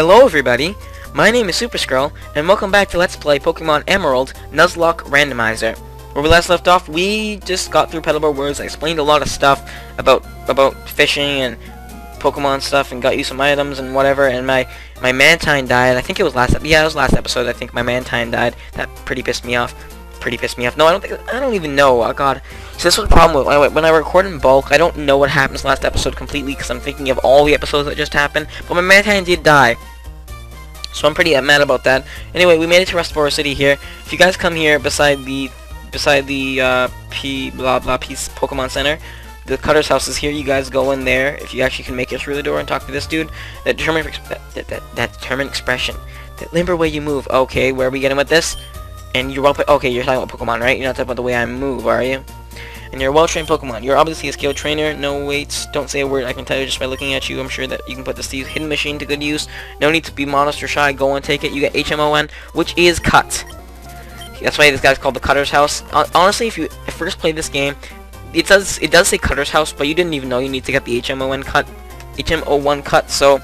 Hello everybody, my name is Super Skrull, and welcome back to Let's Play Pokemon Emerald Nuzlocke Randomizer. Where we last left off, we just got through Petalburg Woods, I explained a lot of stuff about about fishing and Pokemon stuff, and got you some items and whatever, and my, my Mantine died, I think it was last, yeah, it was last episode, I think my Mantine died, that pretty pissed me off, pretty pissed me off, no, I don't think, I don't even know, oh god, so this was the problem with, when I record in bulk, I don't know what happens last episode completely, because I'm thinking of all the episodes that just happened, but my Mantine did die, so I'm pretty mad about that. Anyway, we made it to Rustboro City here. If you guys come here beside the beside the uh, P blah blah Peace Pokemon Center, the Cutter's house is here. You guys go in there if you actually can make it through the door and talk to this dude. That determined that, that, that, determined expression. That limber way you move. Okay, where are we getting with this? And you're. Okay, you're talking about Pokemon, right? You're not talking about the way I move, are you? And you're a well-trained Pokemon. You're obviously a skilled trainer. No waits. Don't say a word. I can tell you just by looking at you. I'm sure that you can put this hidden machine to good use. No need to be modest or shy. Go and take it. You get HM01, which is cut. That's why this guy's called the Cutter's House. Honestly, if you first play this game, it does it does say Cutter's House, but you didn't even know you need to get the HM01 cut, HM01 cut. So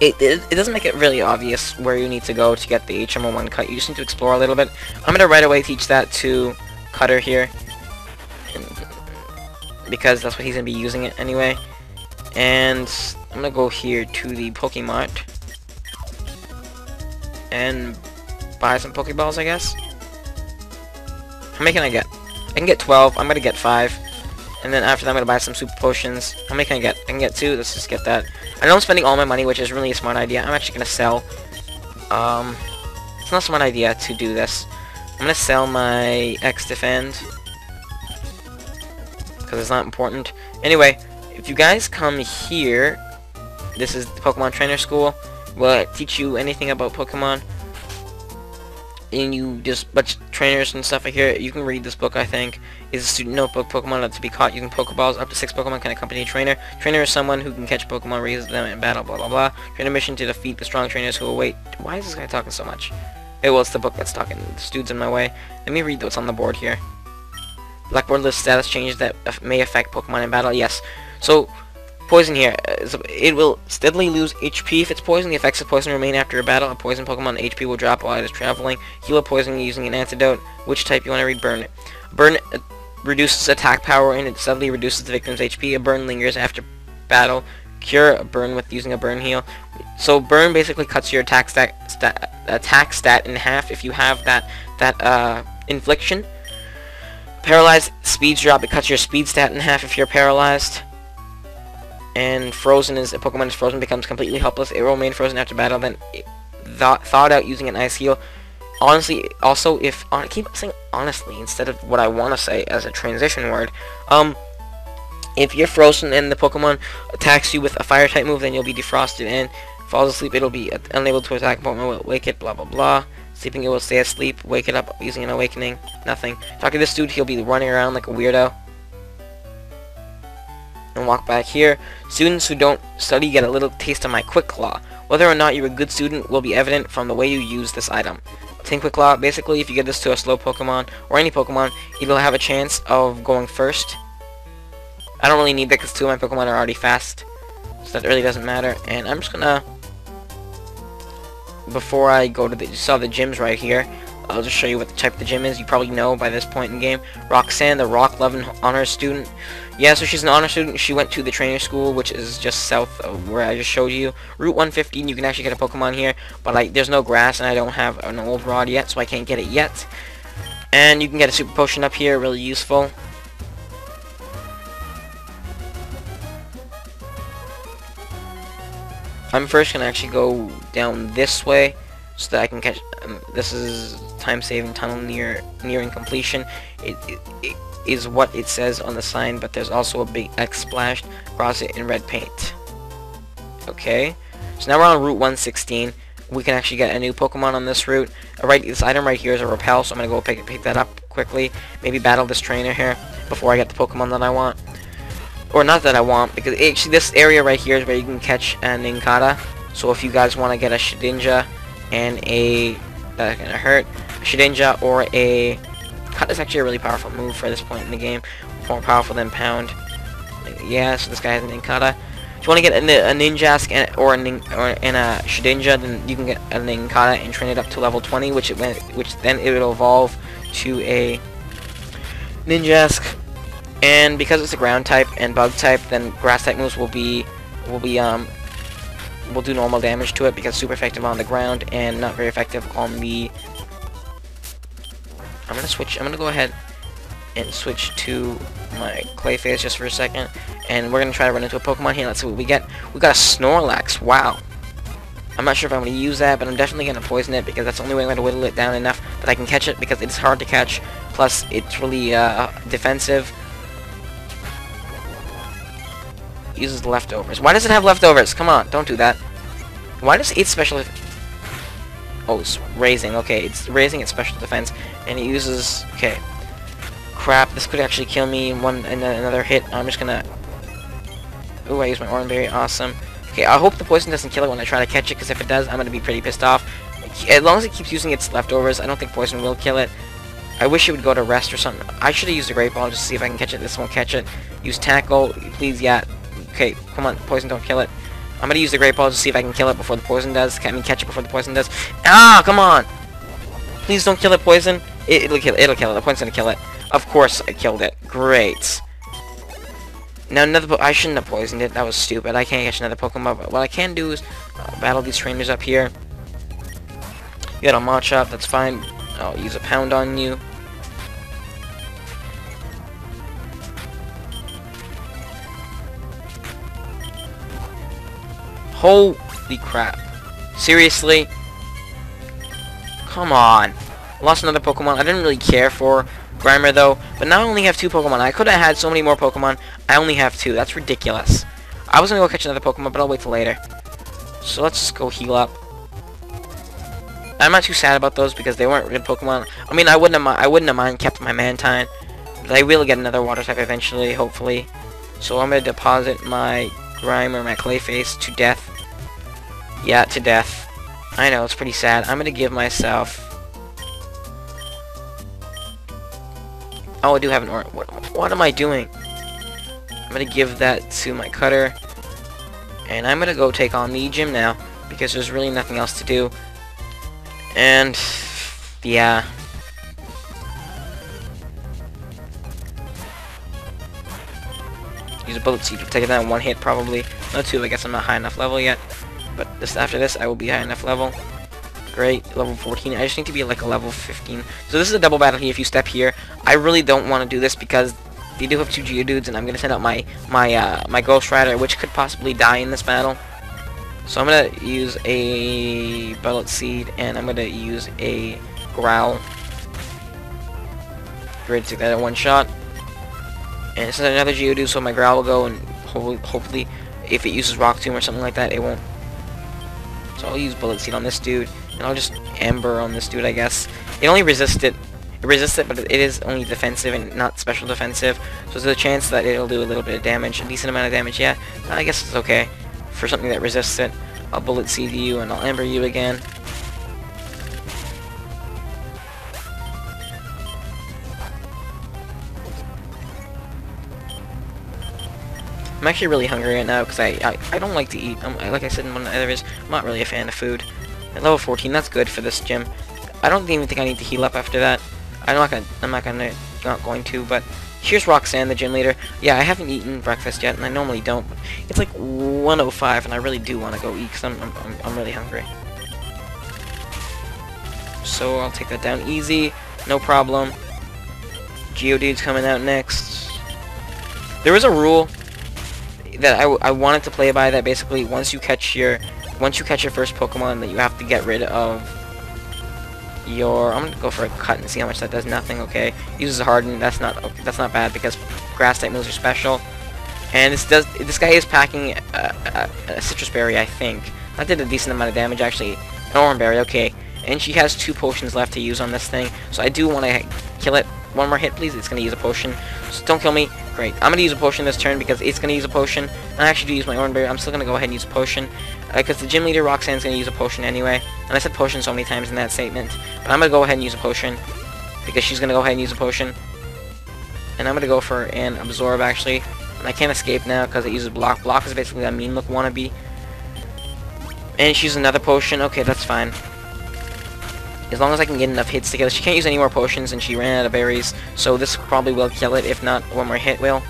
it, it, it, doesn't make it really obvious where you need to go to get the HM01 cut. You just need to explore a little bit. I'm going to right away teach that to Cutter here because that's what he's going to be using it anyway. And I'm going to go here to the Pokemart and buy some Pokeballs, I guess. How many can I get? I can get 12. I'm going to get 5. And then after that, I'm going to buy some Super Potions. How many can I get? I can get 2. Let's just get that. I know I'm spending all my money, which is really a smart idea. I'm actually going to sell. Um, it's not a smart idea to do this. I'm going to sell my X-Defend because it's not important. Anyway, if you guys come here, this is the Pokemon Trainer School. Will teach you anything about Pokemon. And you just bunch trainers and stuff here. You can read this book, I think. Is a student notebook. Pokemon not to be caught using Pokeballs. Up to six Pokemon can accompany a trainer. Trainer is someone who can catch Pokemon, raise them in battle, blah blah blah. Trainer mission to defeat the strong trainers who await. Why is this guy talking so much? It well, it's the book that's talking. The dude's in my way. Let me read what's on the board here. Blackboard lists status changes that may affect Pokemon in battle. Yes. So, poison here. Uh, it will steadily lose HP if it's poison. The effects of poison remain after a battle. A poison Pokemon HP will drop while it is traveling. Heal a poison using an antidote. Which type you want to read? Burn. It. Burn uh, reduces attack power and it steadily reduces the victim's HP. A burn lingers after battle. Cure a burn with using a burn heal. So burn basically cuts your attack stat, stat attack stat in half if you have that that uh, infliction. Paralyzed speeds drop. It cuts your speed stat in half if you're paralyzed. And frozen is a Pokemon is frozen becomes completely helpless. It will remain frozen after battle. Then th thawed out using an ice heal. Honestly, also if I keep saying honestly instead of what I want to say as a transition word. Um, if you're frozen and the Pokemon attacks you with a fire type move, then you'll be defrosted and falls asleep. It'll be unable to attack Pokemon will wake it. Blah blah blah. Sleeping it will stay asleep, wake it up using an awakening, nothing. Talk to this dude, he'll be running around like a weirdo. And walk back here. Students who don't study get a little taste of my Quick Claw. Whether or not you're a good student will be evident from the way you use this item. Tin Quick Claw, basically if you get this to a slow Pokemon, or any Pokemon, it'll have a chance of going first. I don't really need that because two of my Pokemon are already fast. So that really doesn't matter. And I'm just gonna before I go to the, you saw the gyms right here. I'll just show you what the type of the gym is. You probably know by this point in the game. Roxanne, the Rock Loving Honor Student. Yeah, so she's an honor student. She went to the trainer school, which is just south of where I just showed you. Route 115, you can actually get a Pokemon here. But like, there's no grass, and I don't have an old rod yet, so I can't get it yet. And you can get a Super Potion up here, really useful. I'm first going to actually go down this way so that I can catch... Um, this is time-saving tunnel near nearing completion. It, it, it is what it says on the sign, but there's also a big X splashed across it in red paint. Okay, so now we're on Route 116. We can actually get a new Pokemon on this route. Alright, this item right here is a Repel, so I'm to go pick, pick that up quickly. Maybe battle this trainer here before I get the Pokemon that I want or not that I want, because actually this area right here is where you can catch a Nincada. So if you guys want to get a Shedinja and a uh, that's gonna hurt, a Shedinja or a Cut is actually a really powerful move for this point in the game, more powerful than Pound. yeah, so this guy has an Nincada. If you want to get a, a Ninjask and, or a nin, or and a Shedinja, then you can get a Nincada and train it up to level 20, which it went, which then it will evolve to a Ninjask. And because it's a ground type and bug type, then grass type moves will be will be um will do normal damage to it because super effective on the ground and not very effective on the I'm gonna switch I'm gonna go ahead and switch to my clay Clayface just for a second. And we're gonna try to run into a Pokemon here. Let's see what we get. We got a Snorlax. Wow. I'm not sure if I'm to use that, but I'm definitely to poison it because that's the only way I'm to whittle it down enough that I can catch it because it's hard to catch. Plus, it's really uh, defensive. Uses leftovers. Why does it have leftovers? Come on, don't do that. Why does its special... Oh, it's raising. Okay, it's raising its special defense, and it uses... Okay. Crap, this could actually kill me in one in another hit. I'm just gonna... Ooh, I use my Oran Berry. Awesome. Okay, I hope the poison doesn't kill it when I try to catch it, because if it does, I'm gonna be pretty pissed off. As long as it keeps using its leftovers, I don't think poison will kill it. I wish it would go to rest or something. I should have used a Great Ball just to see if I can catch it. This won't catch it. Use Tackle. Please, yeah. Okay, come on, poison don't kill it. I'm gonna use the Great Ball to see if I can kill it before the poison does. I mean, catch it before the poison does. Ah, come on! Please don't kill it, poison. It, will kill it. It'll kill it. The poison's gonna kill it. Of course, I killed it. Great. Now, another I shouldn't have poisoned it. That was stupid. I can't catch another Pokemon. But what I can do is uh, battle these trainers up here. You got a Machop. That's fine. I'll use a Pound on you. Holy crap. Seriously? Come on. Lost another Pokemon. I didn't really care for Grimer though, but now I only have two Pokemon. I could have had so many more Pokemon. I only have two. That's ridiculous. I was going to go catch another Pokemon, but I'll wait till later. So let's just go heal up. I'm not too sad about those because they weren't good Pokemon. I mean, I wouldn't have, I wouldn't have mind kept my Mantine. But I will get another Water type eventually, hopefully. So I'm going to deposit my Grimer, my Clayface, to death. Yeah, to death. I know, it's pretty sad. I'm gonna give myself... Oh, I do have an or what, what am I doing? I'm gonna give that to my cutter. And I'm gonna go take on the gym now. Because there's really nothing else to do. And... Yeah. Use a bullet seed to take it down one hit, probably. No two, I guess I'm not high enough level yet. But just after this, I will be high enough level. Great, level 14. I just need to be like a level 15. So this is a double battle here. If you step here, I really don't want to do this because they do have two Geodudes, and I'm gonna send out my my uh, my Ghost Rider, which could possibly die in this battle. So I'm gonna use a Bullet Seed, and I'm gonna use a Growl. Great, to take that in one shot. And is another Geodude, so my Growl will go, and hopefully, hopefully, if it uses Rock Tomb or something like that, it won't so I'll use Bullet Seed on this dude, and I'll just Ember on this dude, I guess. It only resists it. It resists it, but it is only defensive and not special defensive. So there's a chance that it'll do a little bit of damage, a decent amount of damage. Yeah, I guess it's okay for something that resists it. I'll Bullet Seed you, and I'll Ember you again. I'm actually really hungry right now because I, I, I don't like to eat. I'm, like I said in one of the other others, I'm not really a fan of food. At level 14, that's good for this gym. I don't even think I need to heal up after that. I'm not gonna I'm not gonna not going to, but here's Roxanne, the gym leader. Yeah, I haven't eaten breakfast yet, and I normally don't. It's like 105, and I really do want to go eat because I'm, I'm I'm really hungry. So I'll take that down easy, no problem. Geodude's coming out next. There is a rule that I, I wanted to play by that basically once you catch your once you catch your first Pokemon that you have to get rid of your I'm gonna go for a cut and see how much that does. Nothing okay. Uses harden that's not that's not bad because grass type moves are special. And this does this guy is packing a, a, a Sitrus berry I think. That did a decent amount of damage actually. An Oran berry okay. And she has two potions left to use on this thing. So I do want to kill it. One more hit please. It's gonna use a potion. So don't kill me Great. I'm going to use a potion this turn because it's going to use a potion. I actually do use my Oran Berry. I'm still going to go ahead and use a potion. Because uh, the gym leader, Roxanne's going to use a potion anyway. And I said potion so many times in that statement. But I'm going to go ahead and use a potion. Because she's going to go ahead and use a potion. And I'm going to go for an Absorb, actually. And I can't escape now because it uses block. Block is basically a mean look wannabe. And she's another potion. Okay, that's fine. As long as I can get enough hits together. She can't use any more potions and she ran out of berries. So this probably will kill it. If not, one more hit will.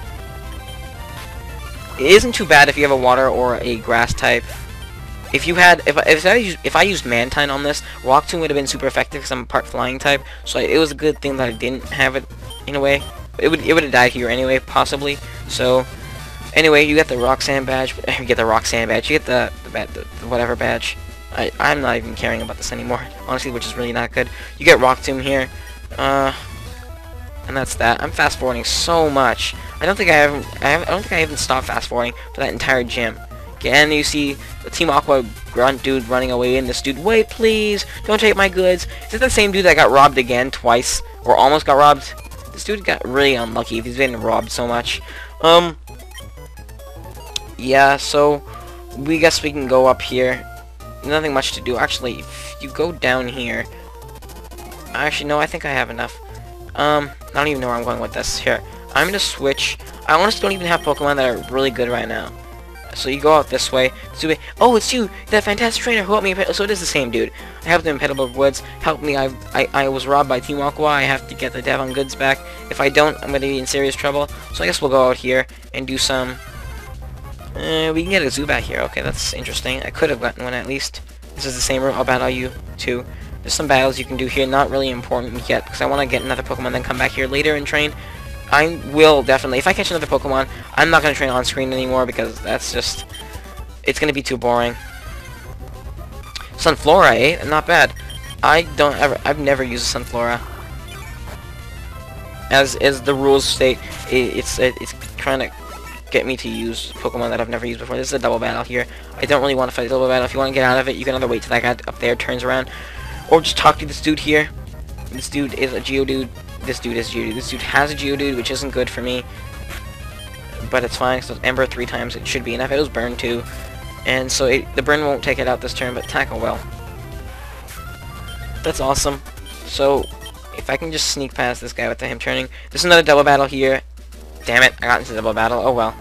It isn't too bad if you have a water or a grass type. If you had, if, if I used, if I used Mantine on this, Rock Tomb would have been super effective because I'm a part flying type. So it was a good thing that I didn't have it in a way. It would it would have died here anyway, possibly. So anyway, you get the Roxanne badge. You get the Roxanne badge. You get the the, the, the whatever badge. I I'm not even caring about this anymore, honestly, which is really not good. You get Rock Tomb here. Uh, and that's that. I'm fast forwarding so much. I don't think I haven't. I, haven't, I don't think I even stopped fast forwarding for that entire gym. Again, you see the Team Aqua grunt dude running away, and this dude, wait, please, don't take my goods. Is it the same dude that got robbed again twice, or almost got robbed? This dude got really unlucky. If he's been robbed so much. Um, yeah. So we guess we can go up here. Nothing much to do. Actually, if you go down here, actually, no, I think I have enough. Um, I don't even know where I'm going with this. Here, I'm gonna switch. I honestly don't even have Pokemon that are really good right now. So you go out this way. Oh, it's you, that fantastic trainer who helped me. So it is the same dude. I have the Impenetrable Woods. Help me. I, I I was robbed by Team Aqua. I have to get the Devon goods back. If I don't, I'm gonna be in serious trouble. So I guess we'll go out here and do some. Uh, we can get a Zubat here. Okay, that's interesting. I could have gotten one at least. This is the same route. I'll battle you too. There's some battles you can do here. Not really important yet because I want to get another Pokemon, then come back here later and train. I will definitely, if I catch another Pokemon, I'm not going to train on screen anymore because that's just, it's going to be too boring. Sunflora, eh? Not bad. I don't ever, I've never used a Sunflora. As as the rules state, it, it's it, it's kind to get me to use Pokemon that I've never used before. This is a double battle here. I don't really want to fight a double battle. If you want to get out of it, you can either wait till that guy up there turns around, or just talk to this dude here. This dude is a Geodude this dude is Geodude. This dude has a Geodude, which isn't good for me. But it's fine, so Ember three times, it should be enough. It was Burn too. And so it, the Burn won't take it out this turn, but Tackle will. That's awesome. So, if I can just sneak past this guy without him turning. There's another double battle here. Damn it, I got into double battle. Oh well.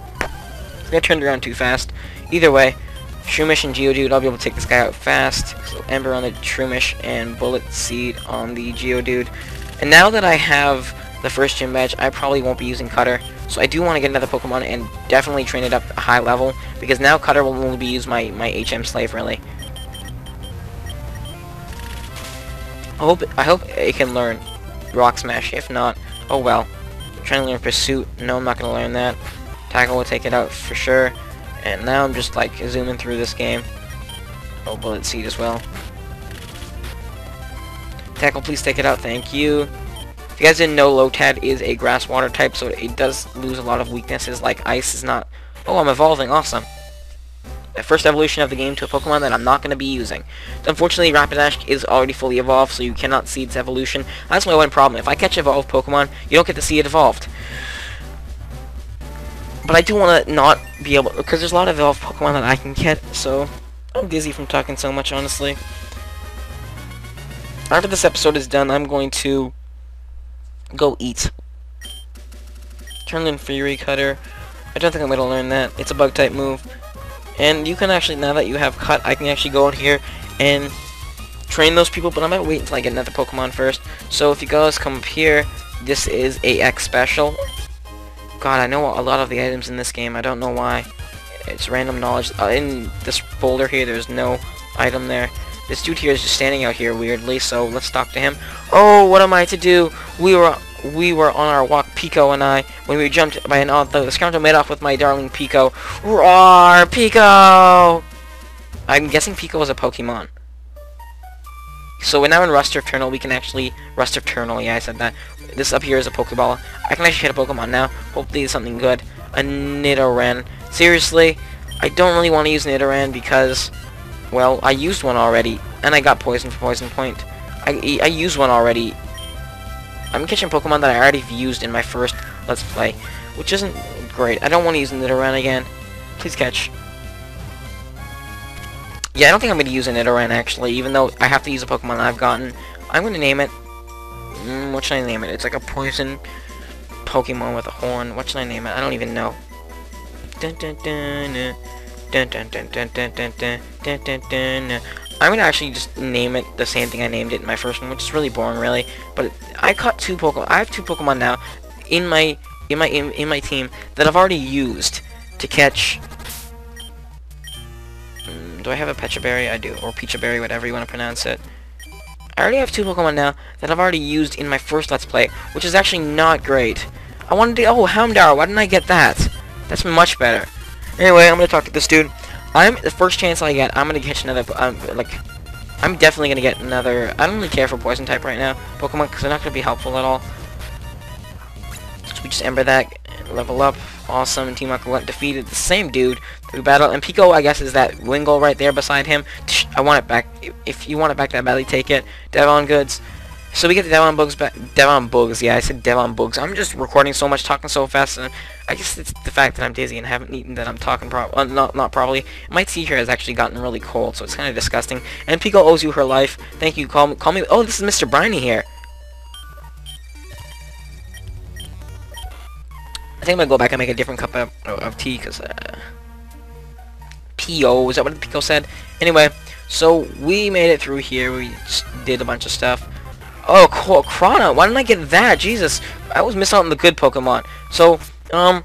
I turned around too fast. Either way, Shroomish and Geodude, I'll be able to take this guy out fast. So Ember on the Shroomish and Bullet Seed on the Geodude. And now that I have the first gym badge, I probably won't be using Cutter. So I do want to get another Pokemon and definitely train it up a high level. Because now Cutter will only be used my, my HM Slave, really. I hope, I hope it can learn Rock Smash. If not, oh well. Trying to learn Pursuit. No, I'm not going to learn that. Tackle will take it out for sure. And now I'm just like zooming through this game. Oh, Bullet Seed as well. Tackle, please take it out. Thank you. If you guys didn't know, Lotad is a grass water type, so it does lose a lot of weaknesses, like ice is not... Oh, I'm evolving. Awesome. First evolution of the game to a Pokemon that I'm not going to be using. Unfortunately, Rapidash is already fully evolved, so you cannot see its evolution. That's my one problem. If I catch evolved Pokemon, you don't get to see it evolved. But I do want to not be able... Because there's a lot of evolved Pokemon that I can get, so... I'm dizzy from talking so much, honestly after this episode is done, I'm going to go eat. Turn in Fury Cutter. I don't think I'm going to learn that. It's a bug-type move. And you can actually, now that you have Cut, I can actually go out here and train those people, but I might wait until I get another Pokemon first. So if you guys come up here, this is a X Special. God, I know a lot of the items in this game. I don't know why. It's random knowledge. Uh, in this folder here, there's no item there. This dude here is just standing out here weirdly, so let's talk to him. Oh, what am I to do? We were we were on our walk, Pico and I, when we jumped by an odd the scoundrel made off with my darling Pico. Roar, Pico! I'm guessing Pico is a Pokemon. So we're now in Rust Eternal, we can actually... Rust Eternal, yeah, I said that. This up here is a Pokeball. I can actually hit a Pokemon now. Hopefully it's something good. A Nidoran. Seriously, I don't really want to use Nidoran because well, I used one already, and I got poison for poison point. I, I used one already. I'm catching Pokemon that I already used in my first Let's Play, which isn't great. I don't want to use Nidoran again. Please catch. Yeah, I don't think I'm going to use a Nidoran, actually, even though I have to use a Pokemon I've gotten. I'm going to name it... Mm, what should I name it? It's like a poison Pokemon with a horn. What should I name it? I don't even know. Dun dun dun. uh, Dun dun dun dun dun dun dun dun dun dun. I'm gonna actually just name it the same thing I named it in my first one, which is really boring, really. But I caught two Pokemon. I have two Pokemon now in my in my in, in my team that I've already used to catch. Mm, do I have a Pecha Berry? I do, or Pecha Berry, whatever you want to pronounce it. I already have two Pokemon now that I've already used in my first Let's Play, which is actually not great. I wanted to, oh, Houndour, why didn't I get that? That's much better. Anyway, I'm gonna talk to this dude. I'm, the first chance I get, I'm gonna catch another, um, like, I'm definitely gonna get another, I don't really care for Poison type right now, Pokemon, because they're not gonna be helpful at all. So we just Ember that, level up, awesome, Team went defeated the same dude through battle, and Pico, I guess, is that Wingull right there beside him. I want it back, if you want it back that badly, take it. Devon Goods. So we get the Devon Bugs back, Devon Bugs, yeah, I said Devon Bugs. I'm just recording so much, talking so fast, and I guess it's the fact that I'm dizzy and haven't eaten that I'm talking pro- uh, not, not properly. My tea here has actually gotten really cold, so it's kind of disgusting. And Pico owes you her life. Thank you, call me, call me, oh, this is Mr. Briny here. I think I'm gonna go back and make a different cup of, of tea, because, uh... P.O. Is that what Pico said? Anyway, so we made it through here. We did a bunch of stuff. Oh, cool. Why didn't I get that? Jesus. I was missing out on the good Pokemon. So, um...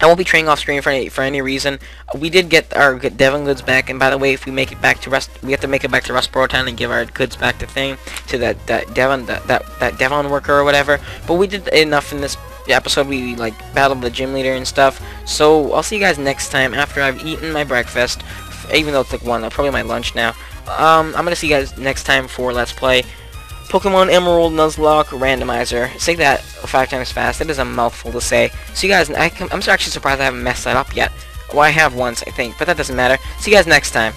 I won't be training off screen for any for any reason. We did get our Devon goods back, and by the way, if we make it back to Rust, we have to make it back to Rustboro Town and give our goods back to thing to that that Devon that that that Devon worker or whatever. But we did enough in this episode. We like battled the gym leader and stuff. So I'll see you guys next time after I've eaten my breakfast. Even though it's like one, probably my lunch now. Um, I'm gonna see you guys next time for Let's Play Pokemon Emerald Nuzlocke Randomizer. Say that five times fast. That is a mouthful to say. So you guys, I, am actually surprised I haven't messed that up yet. Well, I have once, I think, but that doesn't matter. See you guys next time.